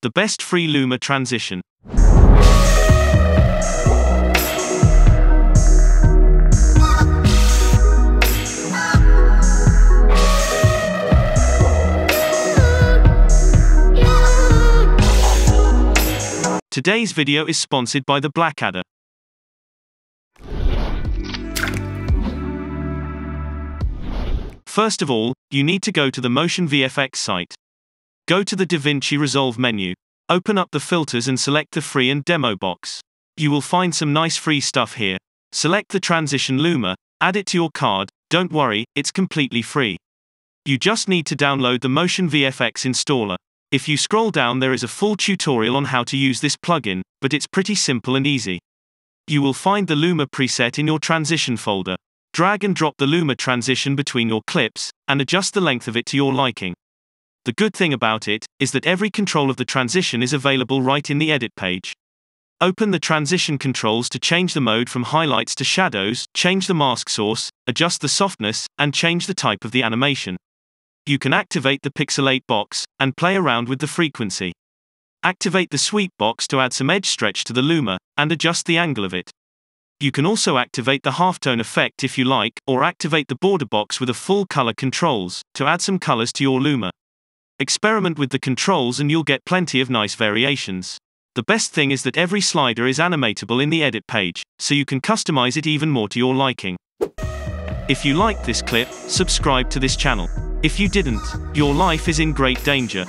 the best free Luma transition. Today's video is sponsored by the Blackadder. First of all, you need to go to the Motion VFX site. Go to the DaVinci Resolve menu. Open up the filters and select the free and demo box. You will find some nice free stuff here. Select the transition Luma, add it to your card, don't worry, it's completely free. You just need to download the Motion VFX installer. If you scroll down there is a full tutorial on how to use this plugin, but it's pretty simple and easy. You will find the Luma preset in your transition folder. Drag and drop the Luma transition between your clips, and adjust the length of it to your liking. The good thing about it is that every control of the transition is available right in the edit page. Open the transition controls to change the mode from highlights to shadows, change the mask source, adjust the softness, and change the type of the animation. You can activate the pixelate box and play around with the frequency. Activate the sweep box to add some edge stretch to the luma and adjust the angle of it. You can also activate the halftone effect if you like, or activate the border box with a full color controls to add some colors to your luma. Experiment with the controls and you'll get plenty of nice variations. The best thing is that every slider is animatable in the edit page, so you can customize it even more to your liking. If you liked this clip, subscribe to this channel. If you didn't, your life is in great danger.